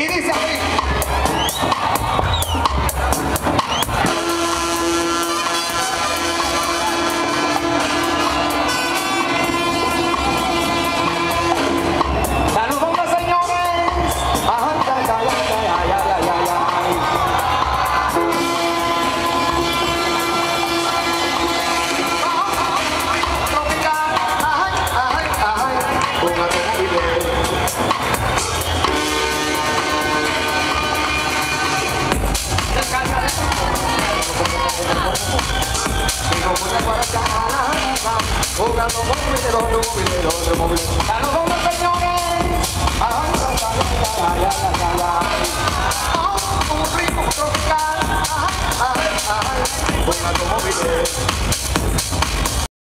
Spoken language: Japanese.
It is Voy a tomar